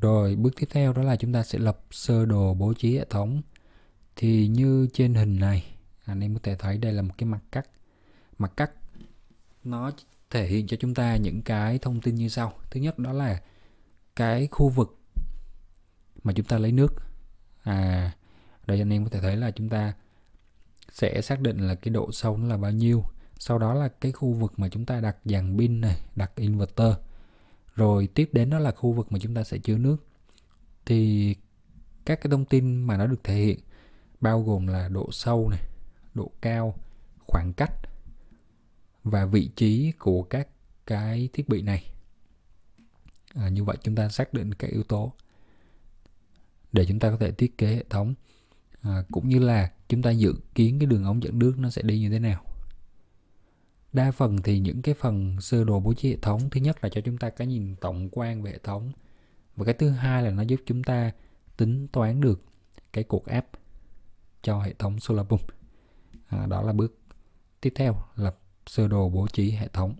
Rồi bước tiếp theo đó là chúng ta sẽ lập sơ đồ bố trí hệ thống. Thì như trên hình này, anh em có thể thấy đây là một cái mặt cắt. Mặt cắt nó thể hiện cho chúng ta những cái thông tin như sau. Thứ nhất đó là cái khu vực mà chúng ta lấy nước. À, đây anh em có thể thấy là chúng ta sẽ xác định là cái độ sâu nó là bao nhiêu. Sau đó là cái khu vực mà chúng ta đặt dàn pin này, đặt inverter rồi tiếp đến đó là khu vực mà chúng ta sẽ chứa nước. Thì các cái thông tin mà nó được thể hiện bao gồm là độ sâu này độ cao khoảng cách và vị trí của các cái thiết bị này. À, như vậy chúng ta xác định các yếu tố để chúng ta có thể thiết kế hệ thống. À, cũng như là chúng ta dự kiến cái đường ống dẫn nước nó sẽ đi như thế nào đa phần thì những cái phần sơ đồ bố trí hệ thống thứ nhất là cho chúng ta cái nhìn tổng quan về hệ thống. Và cái thứ hai là nó giúp chúng ta tính toán được cái cuộc áp cho hệ thống solar pump à, đó là bước tiếp theo là sơ đồ bố trí hệ thống.